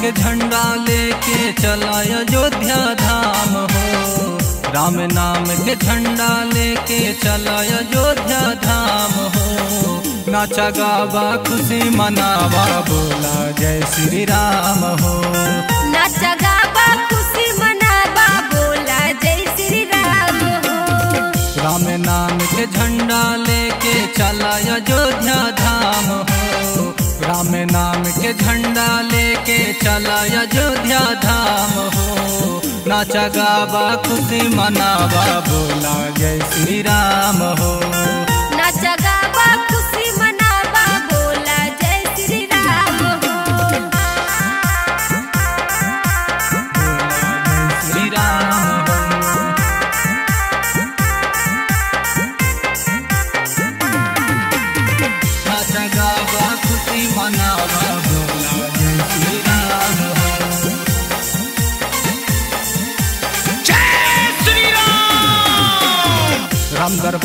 के झंडा लेके चला अयोध्या धाम हो। राम नाम के झंडा लेके चला अयोध्या धाम हो। नाचा गावा खुशी मनावा बोला जय श्री राम हो। नाचा गावा खुशी मनावा बोला जय श्री राम हो। राम नाम के झंडा लेके चला अयोध्या धाम हो। राम नाम के झंडा लेके चला अयोध्या धाम हो। नाचा गावा, खुशी मनावा, बोला जय श्री राम हो।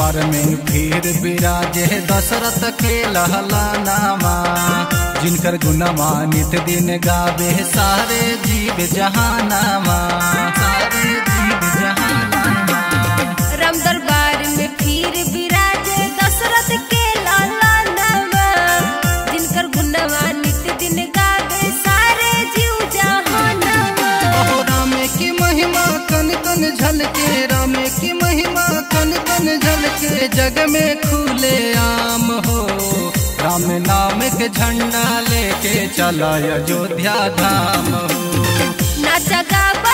दरबार में। फिर विराजे दशरथ के लहला नामा। जिनकर गुणमा नित दिन गावे सारे जीव जहानामा। सारे जीव जहानामा। राम दरबार में फिर विराजे दशरथ के लाला नामा। जिनकर गुणवा नित्य दिन गावे सारे जीव राम की महिमा कन कन झलके। झलके जग में खुले आम हो। राम नाम के झंडा लेके चला अयोध्या धाम हो। ना गावा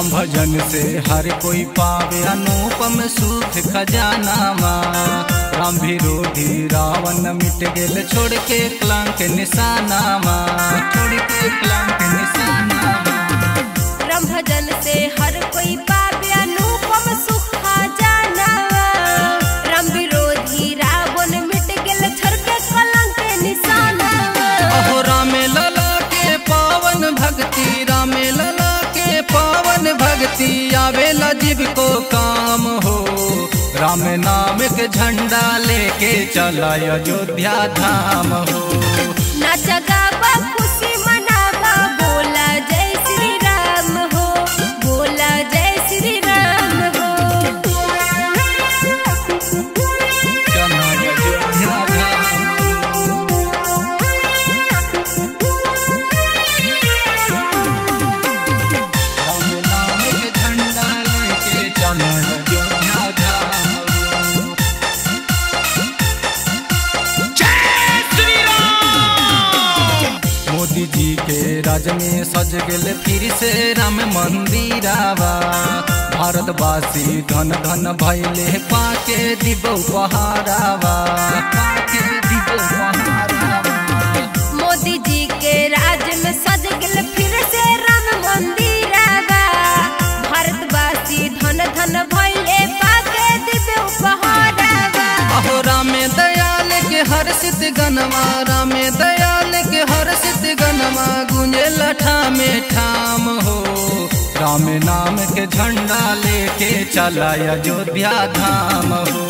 राम भजन से हर कोई पावे, अनुपम सुख खजाना मा राम विरोधी रावण मिट गेल छोड़ के निशाना मा छोड़ के कलंक निशाना राम भजन से आवेला को काम हो। राम नाम के झंडा लेके चला अयोध्या धाम हो। नाचा राज में सज गेल फिर से राम मंदिरावा। भारतवासी धन धन भैले पाके दिब उपहारावा। पाके दिब मोदी जी के राज में सज गेल फिर से राम मंदिरावा। भारतवासी धन धन भइले पाके दिव्य उपहारावा। अहो रामे दयाल के हर्षित गनमा लठा में ठाम हो। राम नाम के झंडा लेके चला अयोध्या धाम हो।